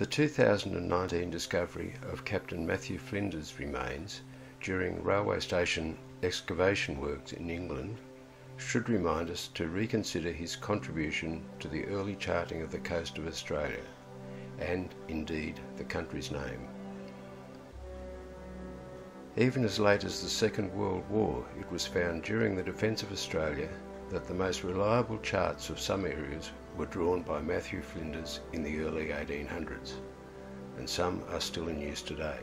The 2019 discovery of Captain Matthew Flinders' remains during railway station excavation works in England should remind us to reconsider his contribution to the early charting of the coast of Australia and, indeed, the country's name. Even as late as the Second World War, it was found during the defence of Australia that the most reliable charts of some areas were drawn by Matthew Flinders in the early 1800s, and some are still in use today.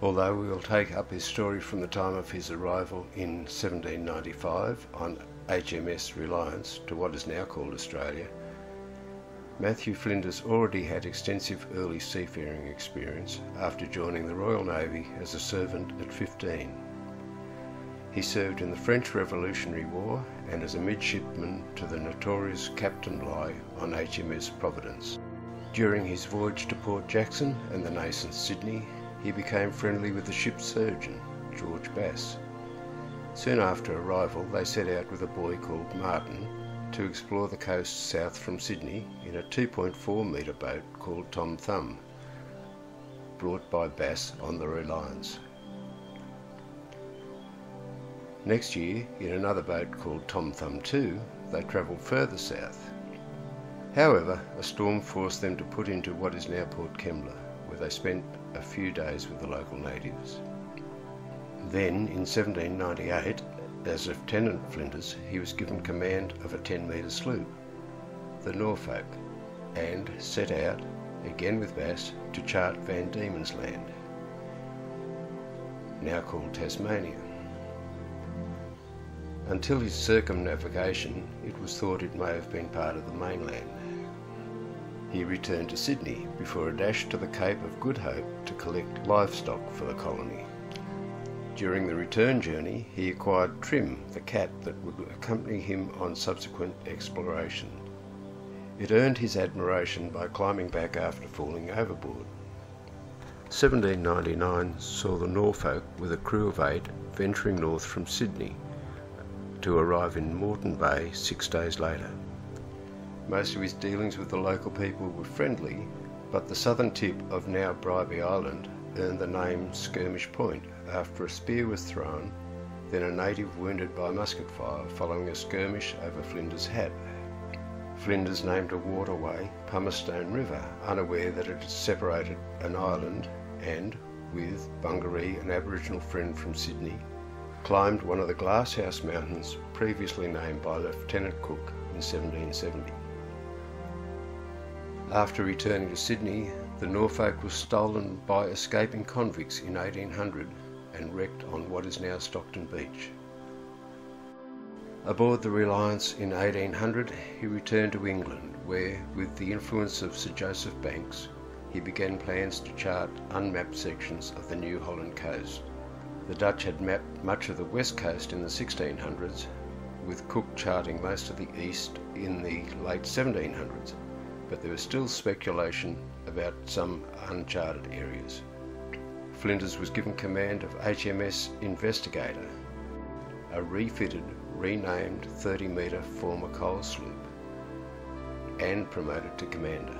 Although we will take up his story from the time of his arrival in 1795 on HMS Reliance to what is now called Australia, Matthew Flinders already had extensive early seafaring experience after joining the Royal Navy as a servant at 15. He served in the French Revolutionary War and as a midshipman to the notorious Captain Bligh on HMS Providence. During his voyage to Port Jackson and the nascent Sydney, he became friendly with the ship's surgeon, George Bass. Soon after arrival, they set out with a boy called Martin to explore the coast south from Sydney in a 2.4 metre boat called Tom Thumb, brought by Bass on the Reliance. Next year, in another boat called Tom Thumb 2, they travelled further south. However, a storm forced them to put into what is now Port Kembla, where they spent a few days with the local natives. Then, in 1798, as Lieutenant Flinders, he was given command of a 10 metre sloop, the Norfolk, and set out, again with Bass, to chart Van Diemen's Land, now called Tasmania. Until his circumnavigation, it was thought it may have been part of the mainland. He returned to Sydney before a dash to the Cape of Good Hope to collect livestock for the colony. During the return journey, he acquired Trim, the cat that would accompany him on subsequent exploration. It earned his admiration by climbing back after falling overboard. 1799 saw the Norfolk with a crew of eight venturing north from Sydney to arrive in Moreton Bay six days later. Most of his dealings with the local people were friendly, but the southern tip of now Bribie Island earned the name Skirmish Point after a spear was thrown, then a native wounded by musket fire following a skirmish over Flinders Hat. Flinders named a waterway Pumicestone River, unaware that it had separated an island, and, with Bungaree, an Aboriginal friend from Sydney, climbed one of the Glasshouse Mountains previously named by Lieutenant Cook in 1770. After returning to Sydney, the Norfolk was stolen by escaping convicts in 1800 and wrecked on what is now Stockton Beach. Aboard the Reliance in 1800, he returned to England, where, with the influence of Sir Joseph Banks, he began plans to chart unmapped sections of the New Holland coast. The Dutch had mapped much of the west coast in the 1600s, with Cook charting most of the east in the late 1700s, but there was still speculation about some uncharted areas. Flinders was given command of HMS Investigator, a refitted, renamed 30 metre former coal sloop, and promoted to commander.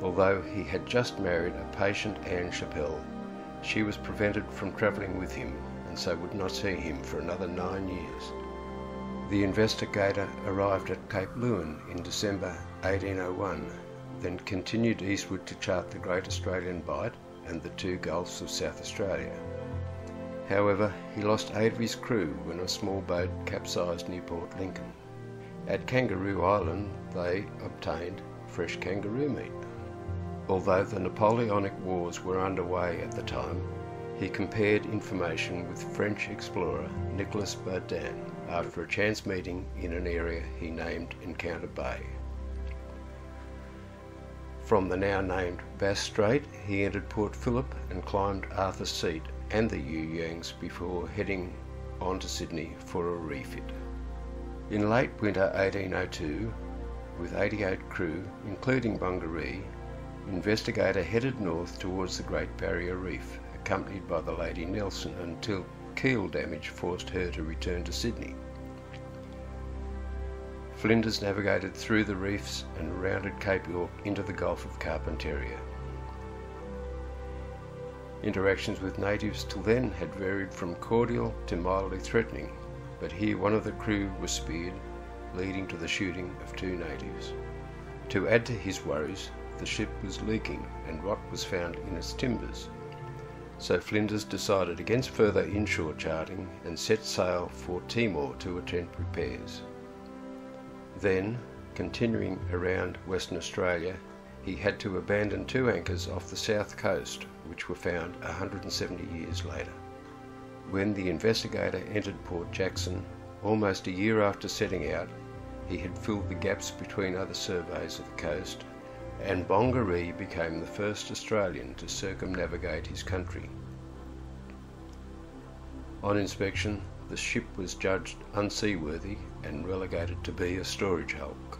Although he had just married a patient Anne Chappell, she was prevented from travelling with him and so would not see him for another nine years. The investigator arrived at Cape Leeuwin in December 1801, then continued eastward to chart the Great Australian Bight and the two Gulfs of South Australia. However, he lost eight of his crew when a small boat capsized near Port Lincoln. At Kangaroo Island, they obtained fresh kangaroo meat. Although the Napoleonic Wars were underway at the time, he compared information with French explorer Nicolas Baudin after a chance meeting in an area he named Encounter Bay. From the now named Bass Strait, he entered Port Phillip and climbed Arthur's Seat and the You Yangs before heading on to Sydney for a refit. In late winter 1802, with 88 crew, including Bungaree, Investigator headed north towards the Great Barrier Reef, accompanied by the Lady Nelson until keel damage forced her to return to Sydney. Flinders navigated through the reefs and rounded Cape York into the Gulf of Carpentaria. Interactions with natives till then had varied from cordial to mildly threatening, but here one of the crew was speared, leading to the shooting of two natives. To add to his worries, the ship was leaking and rot was found in its timbers. So Flinders decided against further inshore charting and set sail for Timor to attempt repairs. Then, continuing around Western Australia, he had to abandon two anchors off the south coast, which were found 170 years later. When the investigator entered Port Jackson, almost a year after setting out, he had filled the gaps between other surveys of the coast, and Bungaree became the first Australian to circumnavigate his country. On inspection, the ship was judged unseaworthy and relegated to be a storage hulk.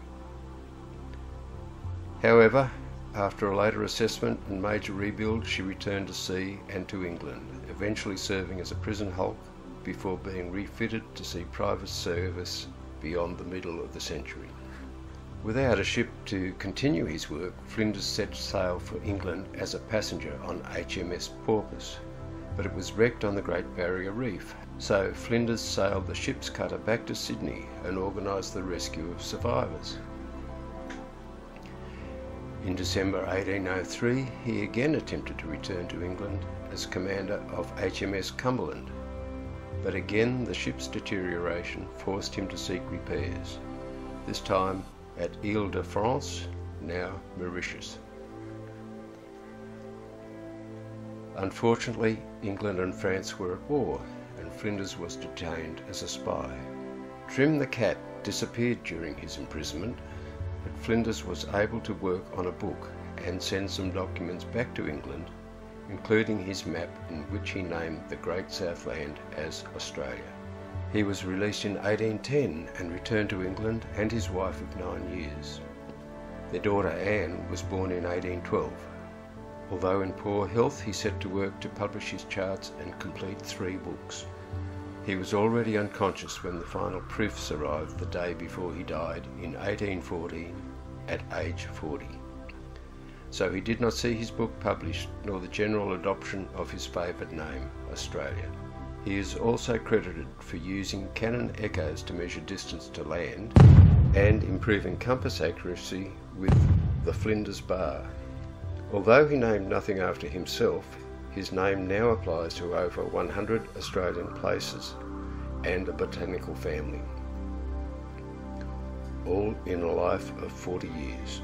However, after a later assessment and major rebuild, she returned to sea and to England, eventually serving as a prison hulk before being refitted to see private service beyond the middle of the century. Without a ship to continue his work, Flinders set sail for England as a passenger on HMS Porpoise, but it was wrecked on the Great Barrier Reef, so Flinders sailed the ship's cutter back to Sydney and organised the rescue of survivors. In December 1803, he again attempted to return to England as commander of HMS Cumberland, but again the ship's deterioration forced him to seek repairs, this time at Ile-de-France, now Mauritius. Unfortunately, England and France were at war, and Flinders was detained as a spy. Trim the cat disappeared during his imprisonment but Flinders was able to work on a book and send some documents back to England, including his map in which he named the Great Southland as Australia. He was released in 1810 and returned to England and his wife of nine years. Their daughter Anne was born in 1812. Although in poor health, he set to work to publish his charts and complete three books. He was already unconscious when the final proofs arrived the day before he died in 1814 at age 40. So he did not see his book published nor the general adoption of his favoured name, Australia. He is also credited for using Cannon echoes to measure distance to land and improving compass accuracy with the Flinders bar. Although he named nothing after himself, his name now applies to over 100 Australian places and a botanical family, all in a life of 40 years.